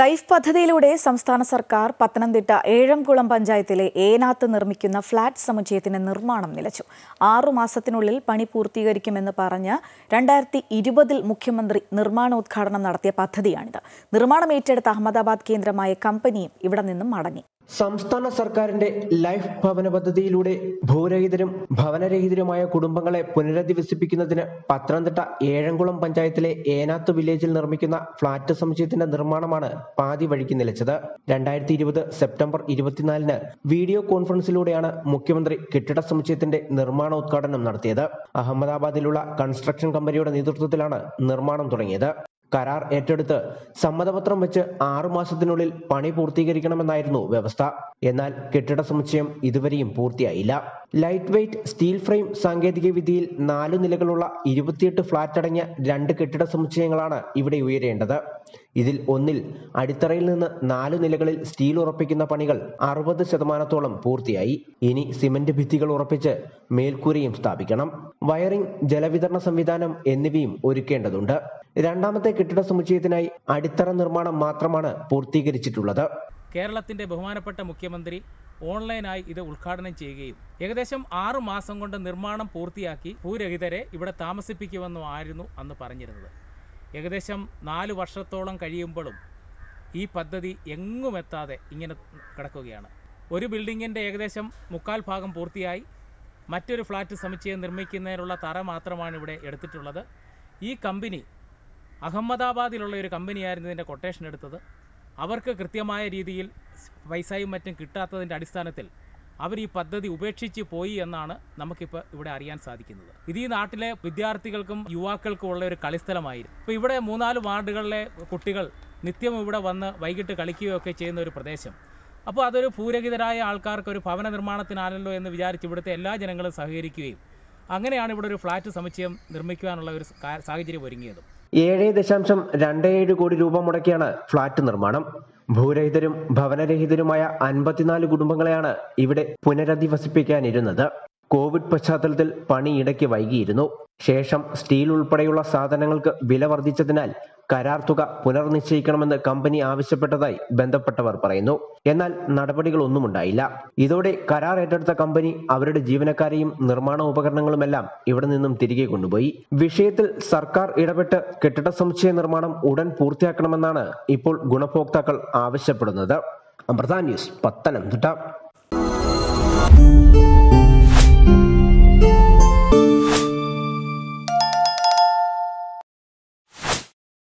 Life പദ്ധതിയിലൂടെ സംസ്ഥാന സർക്കാർ പത്തനംതിട്ട ഏഴംകുളം പഞ്ചായത്തിലെ ഏനാത്ത് നിർമ്മിക്കുന്ന ഫ്ളാറ്റ് സമുച്ചയത്തിന്റെ നിർമ്മാണം നിലച്ചു. ആറുമാസത്തിനുള്ളിൽ പണി പൂർത്തീകരിക്കുമെന്ന് പറഞ്ഞ് രണ്ടായിരത്തി ഇരുപതിൽ മുഖ്യമന്ത്രി നിർമ്മാണോദ്ഘാടനം നടത്തിയ പദ്ധതിയാണിത്. നിർമ്മാണം ഏറ്റെടുത്ത അഹമ്മദാബാദ് കേന്ദ്രമായ കമ്പനിയും ഇവിടെ നിന്നും മടങ്ങി. സംസ്ഥാന സർക്കാരിന്റെ ലൈഫ് ഭവന പദ്ധതിയിലൂടെ ഭൂരഹിതരും ഭവനരഹിതരുമായ കുടുംബങ്ങളെ പുനരധിവസിപ്പിക്കുന്നതിന് പത്തനംതിട്ട ഏഴംകുളം പഞ്ചായത്തിലെ ഏനാത്ത് വില്ലേജിൽ നിർമ്മിക്കുന്ന ഫ്ളാറ്റ് സമുച്ചയത്തിന്റെ നിർമ്മാണമാണ് പാതി വഴിക്ക് നിലച്ചത്. രണ്ടായിരത്തി ഇരുപത് സെപ്റ്റംബർ ഇരുപത്തിനാലിന് വീഡിയോ കോൺഫറൻസിലൂടെയാണ് മുഖ്യമന്ത്രി കെട്ടിട സമുച്ചയത്തിന്റെ നിർമ്മാണോദ്ഘാടനം നടത്തിയത്. അഹമ്മദാബാദിലുള്ള കൺസ്ട്രക്ഷൻ കമ്പനിയുടെ നേതൃത്വത്തിലാണ് നിർമ്മാണം തുടങ്ങിയത്. കരാർ ഏറ്റെടുത്ത് സമ്മതപത്രം വെച്ച് ആറുമാസത്തിനുള്ളിൽ പണി പൂർത്തീകരിക്കണമെന്നായിരുന്നു വ്യവസ്ഥ. എന്നാൽ കെട്ടിട സമുച്ചയം ഇതുവരെയും പൂർത്തിയായില്ല. ലൈറ്റ് വെയ്റ്റ് സ്റ്റീൽ ഫ്രെയിം സാങ്കേതിക വിദ്യയിൽ നാലു നിലകളുള്ള ഇരുപത്തിയെട്ട് ഫ്ളാറ്റ് അടങ്ങിയ രണ്ട് കെട്ടിട സമുച്ചയങ്ങളാണ് ഇവിടെ ഉയരേണ്ടത്. ഇതിൽ ഒന്നിൽ അടിത്തറയിൽ നിന്ന് നാലു നിലകളിൽ സ്റ്റീൽ ഉറപ്പിക്കുന്ന പണികൾ അറുപത് ശതമാനത്തോളം പൂർത്തിയായി. ഇനി സിമന്റ് ഭിത്തികൾ ഉറപ്പിച്ച് മേൽക്കൂരയും സ്ഥാപിക്കണം. വയറിംഗ് ജലവിതരണ സംവിധാനം എന്നിവയും ഒരുക്കേണ്ടതുണ്ട്. രണ്ടാമത്തെ കെട്ടിട സമുച്ചയത്തിനായി അടിത്തറ നിർമ്മാണം മാത്രമാണ് പൂർത്തീകരിച്ചിട്ടുള്ളത്. കേരളത്തിന്റെ ബഹുമാനപ്പെട്ട മുഖ്യമന്ത്രി ഓൺലൈനായി ഇത് ഉദ്ഘാടനം ചെയ്യുകയും ഏകദേശം ആറു മാസം കൊണ്ട് നിർമ്മാണം പൂർത്തിയാക്കി ഭൂരഹിതരെ ഇവിടെ താമസിപ്പിക്കുമെന്നുമായിരുന്നു അന്ന് പറഞ്ഞിരുന്നത്. ഏകദേശം നാല് വർഷത്തോളം കഴിയുമ്പോഴും ഈ പദ്ധതി എങ്ങും എത്താതെ ഇങ്ങനെ കിടക്കുകയാണ്. ഒരു ബിൽഡിങ്ങിന്റെ ഏകദേശം മുക്കാൽ ഭാഗം പൂർത്തിയായി. മറ്റൊരു ഫ്ലാറ്റ് സമുച്ചയം നിർമ്മിക്കുന്നതിനുള്ള തറ മാത്രമാണ് ഇവിടെ എടുത്തിട്ടുള്ളത്. ഈ കമ്പനി അഹമ്മദാബാദിലുള്ള ഒരു കമ്പനിയായിരുന്നു ഇതിന്റെ കൊട്ടേഷൻ എടുത്തത്. അവർക്ക് കൃത്യമായ രീതിയിൽ പൈസയും മറ്റും കിട്ടാത്തതിന്റെ അടിസ്ഥാനത്തിൽ അവർ ഈ പദ്ധതി ഉപേക്ഷിച്ച് പോയി എന്നാണ് നമുക്കിപ്പോൾ ഇവിടെ അറിയാൻ സാധിക്കുന്നത്. ഇത് ഈ നാട്ടിലെ വിദ്യാർത്ഥികൾക്കും യുവാക്കൾക്കും ഉള്ള ഒരു കളിസ്ഥലമായിരുന്നു. ഇപ്പോൾ ഇവിടെ മൂന്നാൽ വാർഡുകളിലെ കുട്ടികൾ നിത്യം ഇവിടെ വന്ന് വൈകിട്ട് കളിക്കുകയൊക്കെ ചെയ്യുന്ന ഒരു പ്രദേശം. അപ്പോൾ അതൊരു ഭൂരഹിതരായ ആൾക്കാർക്ക് ഒരു ഭവന നിർമ്മാണത്തിനാണല്ലോ എന്ന് വിചാരിച്ച് ഇവിടുത്തെ എല്ലാ ജനങ്ങളും സഹകരിക്കുകയും അങ്ങനെയാണ് ഇവിടെ ഒരു ഫ്ലാറ്റ് സമുച്ചയം നിർമ്മിക്കുവാനുള്ള ഒരു സാഹചര്യം ഒരുങ്ങിയത്. ഏഴ് ദശാംശം രണ്ട് ഏഴ് കോടി രൂപ മുടക്കിയാണ് ഫ്ളാറ്റ് നിർമ്മാണം. ഭൂരഹിതരും ഭവനരഹിതരുമായ അൻപത്തിനാല് കുടുംബങ്ങളെയാണ് ഇവിടെ പുനരധിവസിപ്പിക്കാനിരുന്നത്. കോവിഡ് പശ്ചാത്തലത്തിൽ പണിയിടയ്ക്ക് വൈകിയിരുന്നു. ശേഷം സ്റ്റീൽ ഉൾപ്പെടെയുള്ള സാധനങ്ങൾക്ക് വില വർദ്ധിച്ചതിനാൽ കരാർ തുക പുനർനിശ്ചയിക്കണമെന്ന് കമ്പനി ആവശ്യപ്പെട്ടതായി ബന്ധപ്പെട്ടവർ പറയുന്നു. എന്നാൽ നടപടികളൊന്നും ഉണ്ടായില്ല ഇതോടെ കരാർ ഏറ്റെടുത്ത കമ്പനി അവരുടെ ജീവനക്കാരെയും നിർമ്മാണ ഉപകരണങ്ങളുമെല്ലാം ഇവിടെ നിന്നും തിരികെ കൊണ്ടുപോയി. വിഷയത്തിൽ സർക്കാർ ഇടപെട്ട് കെട്ടിട സമുച്ചയ നിർമ്മാണം ഉടൻ പൂർത്തിയാക്കണമെന്നാണ് ഇപ്പോൾ ഗുണഭോക്താക്കൾ ആവശ്യപ്പെടുന്നത്. അമൃത ന്യൂസ് പത്തനംതിട്ട.